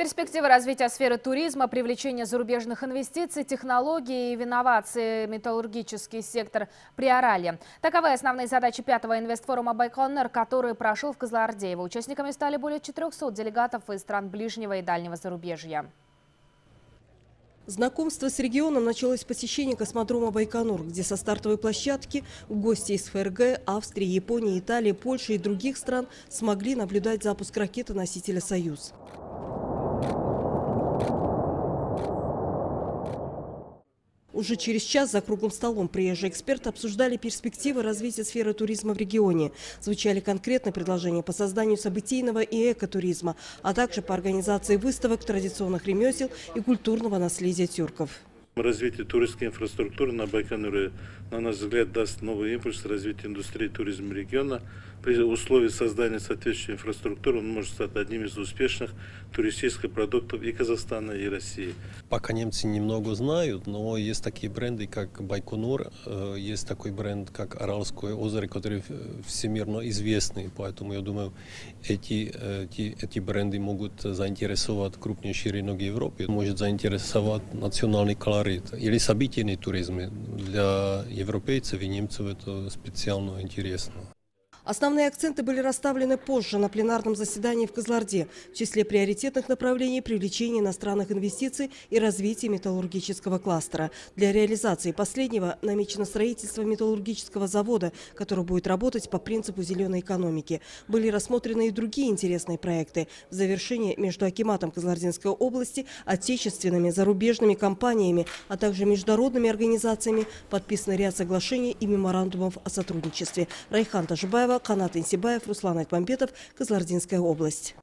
Перспективы развития сферы туризма, привлечения зарубежных инвестиций, технологий и инноваций, металлургический сектор Приоралья. Таковы основные задачи пятого инвестфорума «Байконнер», который прошел в Козлоардеево. Участниками стали более 400 делегатов из стран ближнего и дальнего зарубежья. Знакомство с регионом началось с космодрома Байконур, где со стартовой площадки гости из ФРГ, Австрии, Японии, Италии, Польши и других стран смогли наблюдать запуск ракеты-носителя «Союз». Уже через час за круглым столом приезжие эксперты обсуждали перспективы развития сферы туризма в регионе. Звучали конкретные предложения по созданию событийного и экотуризма, а также по организации выставок традиционных ремесел и культурного наследия тюрков. Развитие туристской инфраструктуры на Байконуре, на наш взгляд, даст новый импульс развитию индустрии туризма региона. При условии создания соответствующей инфраструктуры он может стать одним из успешных туристических продуктов и Казахстана, и России. Пока немцы немного знают, но есть такие бренды, как Байконур, э, есть такой бренд, как Аральское озеро, который всемирно известный. Поэтому я думаю, эти, эти, эти бренды могут заинтересовать крупнейший рынок Европы, может заинтересовать национальный колорит или событийный туризм. Для европейцев и немцев это специально интересно. Основные акценты были расставлены позже на пленарном заседании в Козларде. В числе приоритетных направлений – привлечение иностранных инвестиций и развитие металлургического кластера. Для реализации последнего намечено строительство металлургического завода, который будет работать по принципу зеленой экономики. Были рассмотрены и другие интересные проекты. В завершении между Акиматом Козлардинской области, отечественными, зарубежными компаниями, а также международными организациями подписан ряд соглашений и меморандумов о сотрудничестве. Райхан Тажибаева, Канат Инсибаев, Руслан Айтмамбетов, Козлардинская область.